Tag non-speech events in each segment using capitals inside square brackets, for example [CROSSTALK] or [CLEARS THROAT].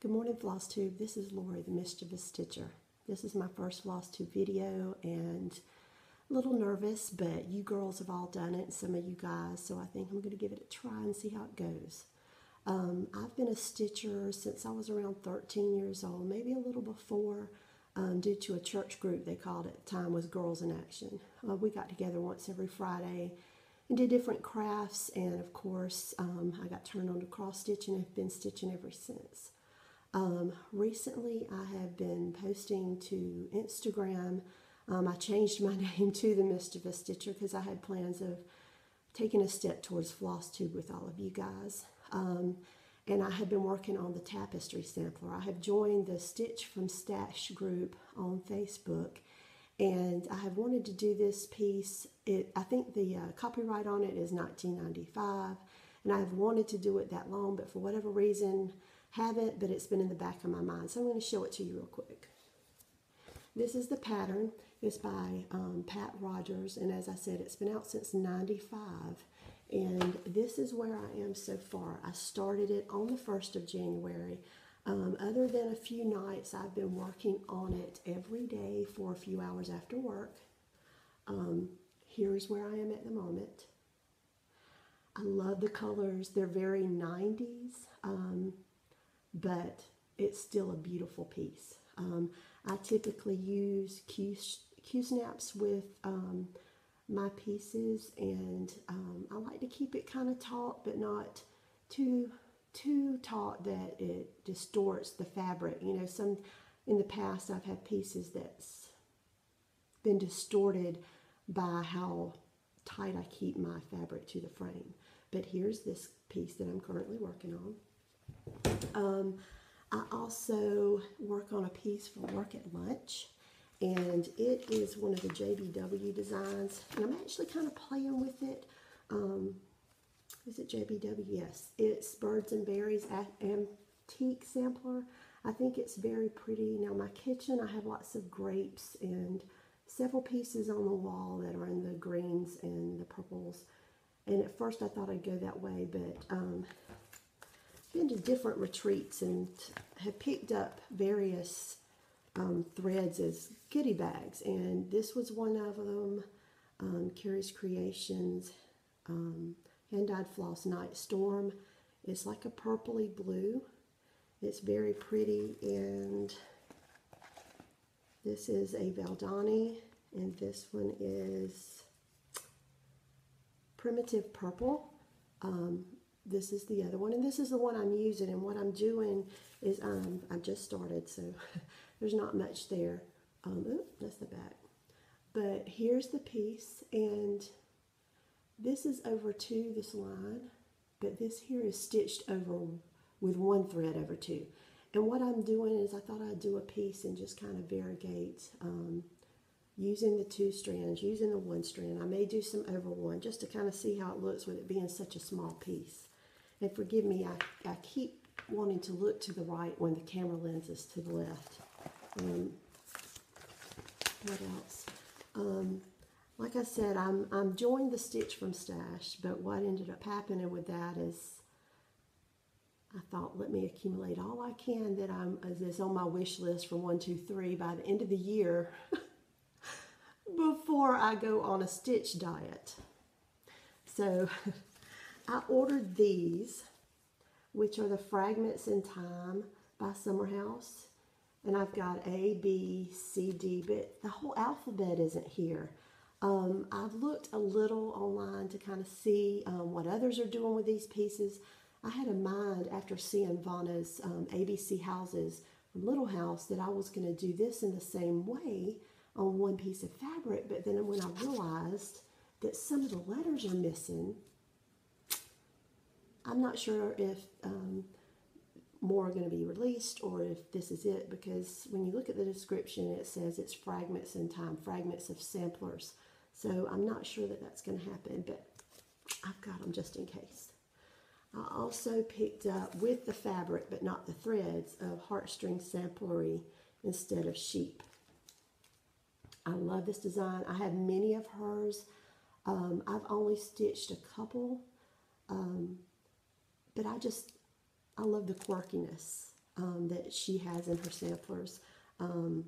Good morning, Floss Tube. This is Lori, the Mischievous Stitcher. This is my first Floss Tube video and a little nervous, but you girls have all done it, some of you guys, so I think I'm going to give it a try and see how it goes. Um, I've been a stitcher since I was around 13 years old, maybe a little before, um, due to a church group they called it the time was Girls in Action. Uh, we got together once every Friday and did different crafts, and of course, um, I got turned on to cross stitching and have been stitching ever since. Um, recently, I have been posting to Instagram. Um, I changed my [LAUGHS] name to the Mischievous Stitcher because I had plans of taking a step towards floss tube with all of you guys. Um, and I have been working on the tapestry sampler. I have joined the Stitch from Stash group on Facebook, and I have wanted to do this piece. It, I think the uh, copyright on it is 1995, and I have wanted to do it that long, but for whatever reason, haven't, but it's been in the back of my mind. So I'm going to show it to you real quick. This is the pattern. It's by um, Pat Rogers, and as I said, it's been out since 95. And this is where I am so far. I started it on the 1st of January. Um, other than a few nights, I've been working on it every day for a few hours after work. Um, here's where I am at the moment. I love the colors. They're very 90s. Um, but it's still a beautiful piece. Um, I typically use Q, Q snaps with um, my pieces and um, I like to keep it kind of taut but not too too taut that it distorts the fabric. You know, some in the past I've had pieces that's been distorted by how tight I keep my fabric to the frame. But here's this piece that I'm currently working on. Um, I also work on a piece for work at lunch and it is one of the JBW designs and I'm actually kind of playing with it. Um, is it JBW? Yes. It's Birds and Berries Antique Sampler. I think it's very pretty. Now my kitchen, I have lots of grapes and several pieces on the wall that are in the greens and the purples. And at first I thought I'd go that way, but um, been to different retreats and have picked up various um, threads as goodie bags. And this was one of them, um, Curious Creations, um, Hand-Dyed Floss Night Storm. It's like a purpley blue. It's very pretty and this is a Valdani and this one is Primitive Purple. Um, this is the other one and this is the one I'm using and what I'm doing is um, I've just started so [LAUGHS] there's not much there um, that's the back but here's the piece and this is over two this line but this here is stitched over with one thread over two and what I'm doing is I thought I'd do a piece and just kind of variegate um, using the two strands, using the one strand. I may do some over one just to kind of see how it looks with it being such a small piece. And forgive me, I, I keep wanting to look to the right when the camera lens is to the left. Um, what else? Um, like I said, I'm, I'm joined the stitch from Stash, but what ended up happening with that is I thought, let me accumulate all I can that I'm is on my wish list for one, two, three by the end of the year [LAUGHS] before I go on a stitch diet. So [LAUGHS] I ordered these, which are the Fragments in Time by Summerhouse. And I've got A, B, C, D, but the whole alphabet isn't here. Um, I've looked a little online to kind of see um, what others are doing with these pieces. I had a mind after seeing Vonna's um, ABC houses from Little House that I was going to do this in the same way on one piece of fabric, but then when I realized that some of the letters are missing, I'm not sure if um, more are going to be released or if this is it because when you look at the description it says it's fragments in time, fragments of samplers. So I'm not sure that that's going to happen, but I've got them just in case. I also picked up with the fabric, but not the threads, of heartstring samplery instead of sheep. I love this design. I have many of hers. Um, I've only stitched a couple. Um, but I just, I love the quirkiness um, that she has in her samplers. Um,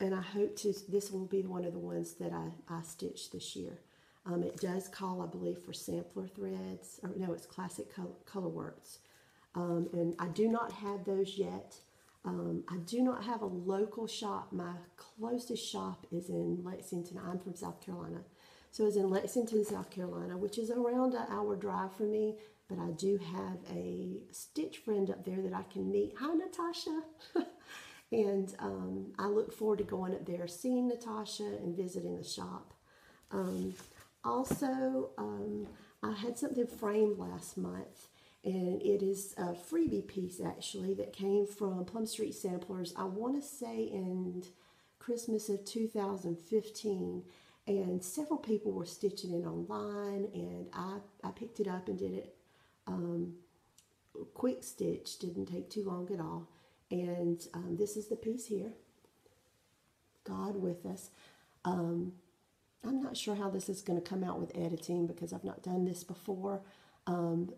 and I hope to, this will be one of the ones that I, I stitch this year. Um, it does call, I believe, for sampler threads, or no, it's Classic Color, Color Works. Um, and I do not have those yet. Um, I do not have a local shop. My closest shop is in Lexington. I'm from South Carolina. So it's in Lexington, South Carolina, which is around an hour drive for me. But I do have a stitch friend up there that I can meet. Hi, Natasha. [LAUGHS] and um, I look forward to going up there, seeing Natasha, and visiting the shop. Um, also, um, I had something framed last month and it is a freebie piece actually that came from Plum Street Samplers. I want to say in Christmas of 2015, and several people were stitching it online, and I, I picked it up and did it um, quick stitch, didn't take too long at all. And um, this is the piece here God with us. Um, I'm not sure how this is going to come out with editing because I've not done this before. Um,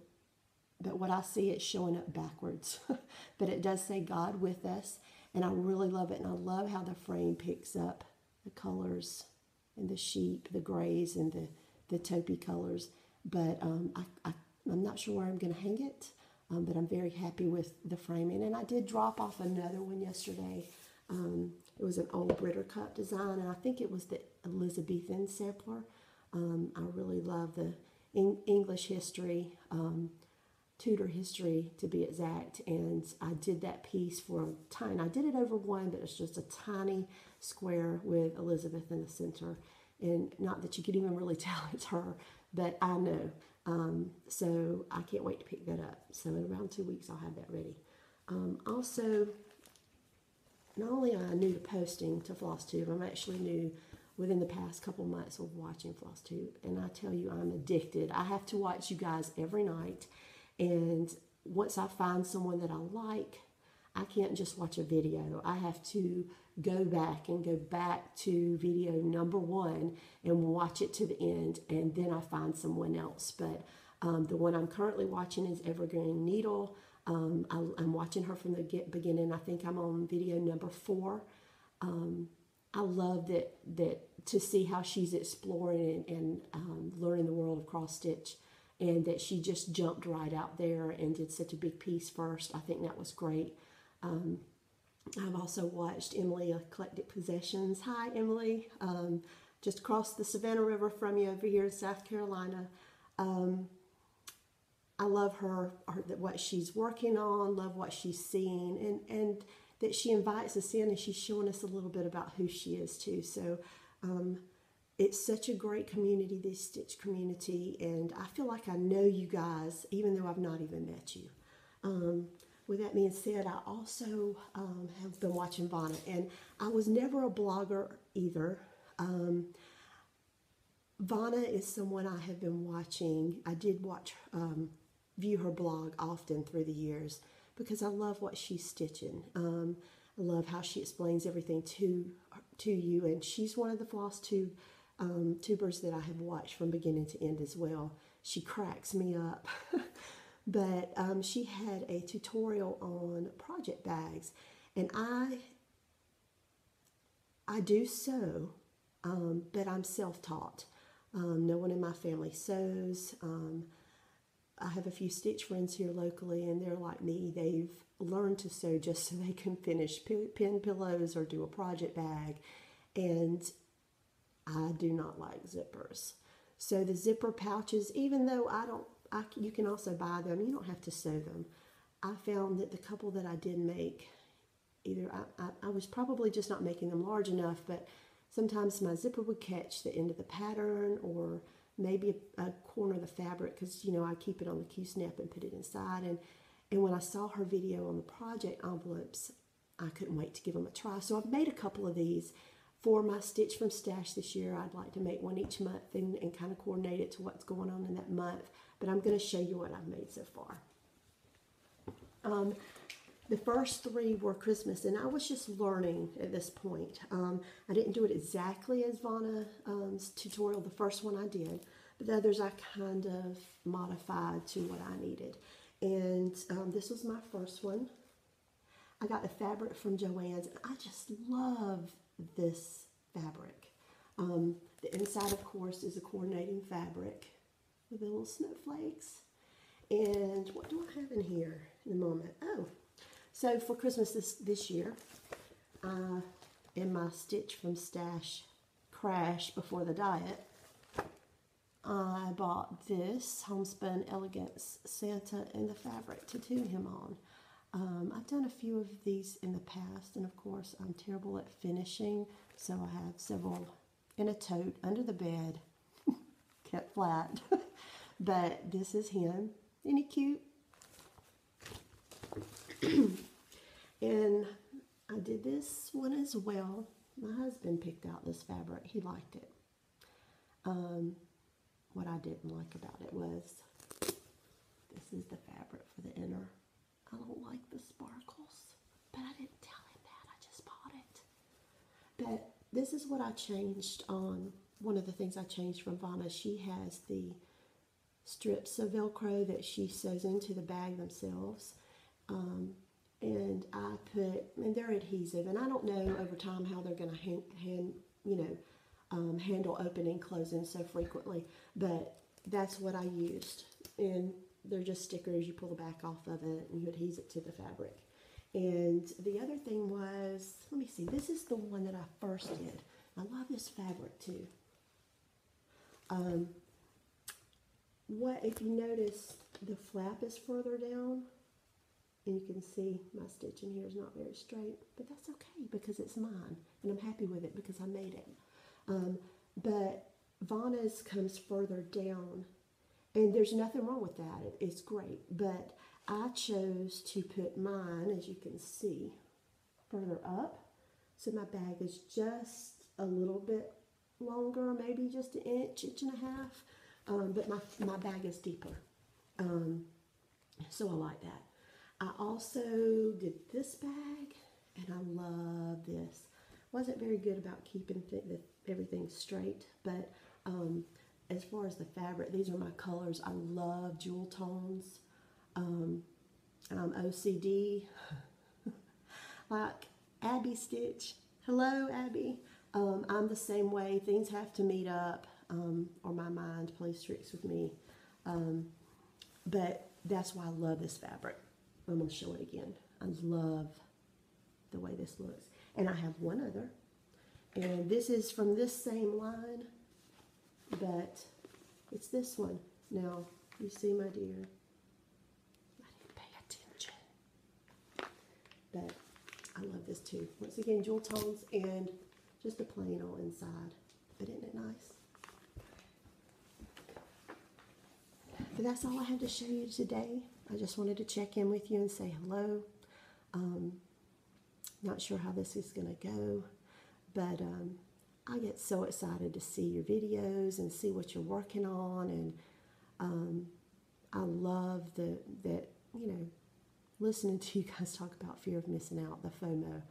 but what I see it's showing up backwards. [LAUGHS] but it does say God with us, and I really love it. And I love how the frame picks up the colors and the sheep, the grays and the, the taupey colors. But um, I, I, am not sure where I'm going to hang it, um, but I'm very happy with the framing. And I did drop off another one yesterday. Um, it was an old Britter Cup design, and I think it was the Elizabethan sampler. Um, I really love the English history. Tudor history to be exact, and I did that piece for a tiny. I did it over one, but it's just a tiny square with Elizabeth in the center, and not that you could even really [LAUGHS] tell it's her, but I know. Um, so I can't wait to pick that up. So in around two weeks, I'll have that ready. Um, also, not only am I new to posting to FlossTube, I'm actually new within the past couple months of watching FlossTube, and I tell you, I'm addicted. I have to watch you guys every night and once I find someone that I like, I can't just watch a video. I have to go back and go back to video number one and watch it to the end, and then I find someone else. But um, the one I'm currently watching is Evergreen Needle. Um, I, am watching her from the beginning. I think I'm on video number four. Um, I love that that to see how she's exploring and, and um, learning the world of cross stitch and that she just jumped right out there and did such a big piece first. I think that was great. Um, I've also watched Emily Eclectic Possessions. Hi, Emily. Um, just across the Savannah River from you over here in South Carolina. Um, I love her, her, what she's working on, love what she's seeing, and, and that she invites us in and she's showing us a little bit about who she is too. So um, it's such a great community, this Stitch community, and I feel like I know you guys, even though I've not even met you. Um, with that being said, I also um, have been watching Vonna, and I was never a blogger either. Um, Vonna is someone I have been watching. I did watch, um, view her blog often through the years because I love what she's stitching. Um, I love how she explains everything to to you, and she's one of the Floss Tube um, tubers that I have watched from beginning to end as well. She cracks me up. [LAUGHS] but um, she had a tutorial on project bags, and I I do sew, um, but I'm self-taught. Um, no one in my family sews. Um, I have a few stitch friends here locally, and they're like me. They've learned to sew just so they can finish pin pillows or do a project bag. And I do not like zippers. So the zipper pouches, even though I don't, I, you can also buy them. You don't have to sew them. I found that the couple that I did make, either I, I, I was probably just not making them large enough, but sometimes my zipper would catch the end of the pattern or maybe a, a corner of the fabric because you know I keep it on the Q-snap and put it inside. And and when I saw her video on the project envelopes, I couldn't wait to give them a try. So I've made a couple of these for my Stitch from Stash this year. I'd like to make one each month and, and kind of coordinate it to what's going on in that month. But I'm going to show you what I've made so far. Um, the first three were Christmas, and I was just learning at this point. Um, I didn't do it exactly as Vonna's um, tutorial, the first one I did, but the others I kind of modified to what I needed. And um, this was my first one. I got the fabric from Joann's, and I just love this fabric. Um, the inside, of course, is a coordinating fabric with the little snowflakes. And what do I have in here in a moment? Oh, so for Christmas this, this year, uh, in my Stitch from Stash crash before the diet, I bought this Homespun Elegance Santa in the fabric to tune him on. Um, I've done a few of these in the past, and of course, I'm terrible at finishing, so I have several in a tote under the bed, [LAUGHS] kept flat. [LAUGHS] but this is him. Isn't he cute? [CLEARS THROAT] and I did this one as well. My husband picked out this fabric. He liked it. Um, what I didn't like about it was this is the fabric for the inner. I don't like the sparkles, but I didn't tell him that. I just bought it. But this is what I changed on one of the things I changed from Vonna. She has the strips of Velcro that she sews into the bag themselves. Um, and I put, and they're adhesive, and I don't know over time how they're going to hand, hand, you know, um, handle opening, closing so frequently, but that's what I used. And they're just stickers, you pull the back off of it and you adhese it to the fabric. And the other thing was, let me see, this is the one that I first did. I love this fabric too. Um, what, if you notice, the flap is further down, and you can see my stitching here is not very straight, but that's okay because it's mine, and I'm happy with it because I made it. Um, but Vonna's comes further down, and there's nothing wrong with that. It's great, but I chose to put mine, as you can see, further up. So my bag is just a little bit longer, maybe just an inch, inch and a half, um, but my, my bag is deeper. Um, so I like that. I also did this bag, and I love this. Wasn't very good about keeping everything straight, but um, as far as the fabric, these are my colors. I love jewel tones. Um, I'm OCD, [LAUGHS] like Abby Stitch. Hello, Abby. Um, I'm the same way. Things have to meet up, um, or my mind plays tricks with me. Um, but that's why I love this fabric. I'm going to show it again. I love the way this looks. And I have one other. And this is from this same line, but it's this one. Now, you see, my dear, I didn't pay attention. But I love this too. Once again, jewel tones and just a plain on inside. But isn't it nice? But that's all I have to show you today. I just wanted to check in with you and say hello. Um, not sure how this is going to go. But um, I get so excited to see your videos and see what you're working on, and um, I love the that you know listening to [LAUGHS] you guys talk about fear of missing out, the FOMO.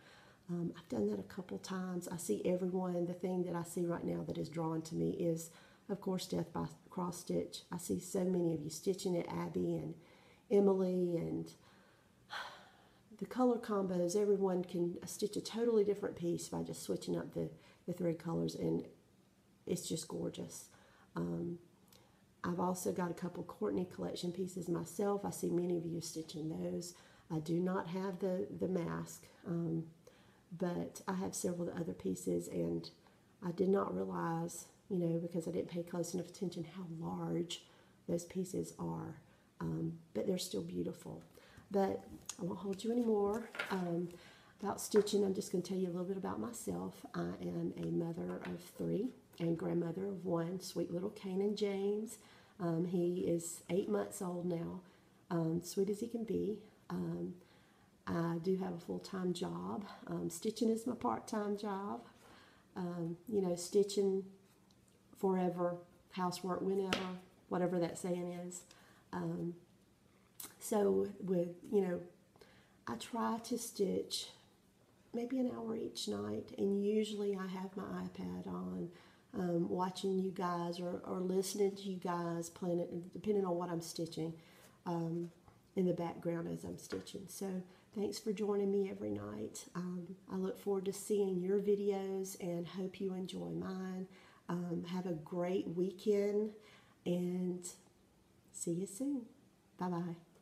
Um, I've done that a couple times. I see everyone. The thing that I see right now that is drawn to me is, of course, Death by Cross Stitch. I see so many of you stitching it, Abby and Emily and [SIGHS] the color combos, everyone can stitch a totally different piece by just switching up the, the thread colors and it's just gorgeous. Um, I've also got a couple Courtney collection pieces myself. I see many of you stitching those. I do not have the, the mask, um, but I have several other pieces and I did not realize, you know, because I didn't pay close enough attention how large those pieces are, um, but they're still beautiful. But I won't hold you anymore. Um, about stitching, I'm just going to tell you a little bit about myself. I am a mother of three and grandmother of one, sweet little Canaan James. Um, he is eight months old now, um, sweet as he can be. Um, I do have a full-time job. Um, stitching is my part-time job. Um, you know, stitching forever, housework whenever, whatever that saying is. Um, so with, you know, I try to stitch maybe an hour each night, and usually I have my iPad on, um, watching you guys or, or listening to you guys, it, depending on what I'm stitching. Um, in the background as I'm stitching. So thanks for joining me every night. Um, I look forward to seeing your videos and hope you enjoy mine. Um, have a great weekend and see you soon. Bye bye.